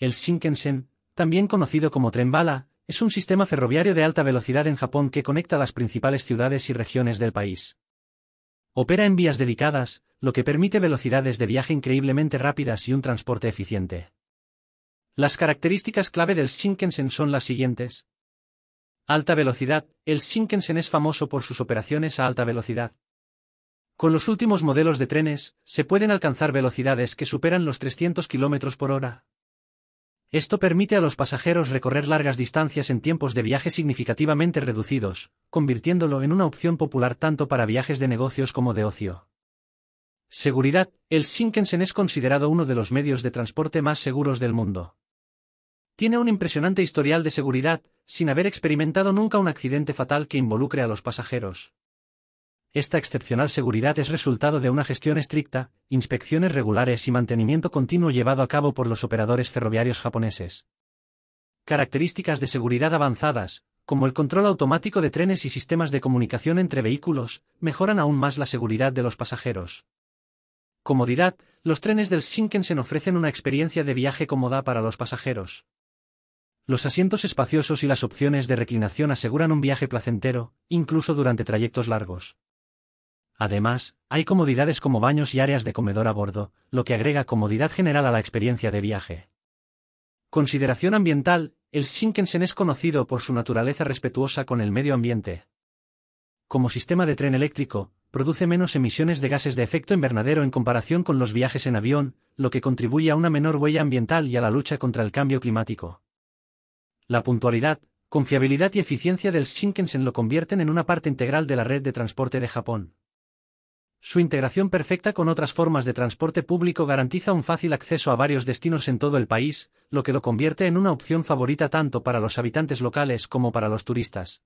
El Shinkansen, también conocido como tren bala, es un sistema ferroviario de alta velocidad en Japón que conecta las principales ciudades y regiones del país. Opera en vías dedicadas, lo que permite velocidades de viaje increíblemente rápidas y un transporte eficiente. Las características clave del Shinkansen son las siguientes. Alta velocidad. El Shinkansen es famoso por sus operaciones a alta velocidad. Con los últimos modelos de trenes, se pueden alcanzar velocidades que superan los 300 km por hora. Esto permite a los pasajeros recorrer largas distancias en tiempos de viaje significativamente reducidos, convirtiéndolo en una opción popular tanto para viajes de negocios como de ocio. Seguridad. El Shinkansen es considerado uno de los medios de transporte más seguros del mundo. Tiene un impresionante historial de seguridad, sin haber experimentado nunca un accidente fatal que involucre a los pasajeros. Esta excepcional seguridad es resultado de una gestión estricta, inspecciones regulares y mantenimiento continuo llevado a cabo por los operadores ferroviarios japoneses. Características de seguridad avanzadas, como el control automático de trenes y sistemas de comunicación entre vehículos, mejoran aún más la seguridad de los pasajeros. Comodidad, los trenes del Shinkansen ofrecen una experiencia de viaje cómoda para los pasajeros. Los asientos espaciosos y las opciones de reclinación aseguran un viaje placentero, incluso durante trayectos largos. Además, hay comodidades como baños y áreas de comedor a bordo, lo que agrega comodidad general a la experiencia de viaje. Consideración ambiental, el Shinkansen es conocido por su naturaleza respetuosa con el medio ambiente. Como sistema de tren eléctrico, produce menos emisiones de gases de efecto invernadero en comparación con los viajes en avión, lo que contribuye a una menor huella ambiental y a la lucha contra el cambio climático. La puntualidad, confiabilidad y eficiencia del Shinkansen lo convierten en una parte integral de la red de transporte de Japón. Su integración perfecta con otras formas de transporte público garantiza un fácil acceso a varios destinos en todo el país, lo que lo convierte en una opción favorita tanto para los habitantes locales como para los turistas.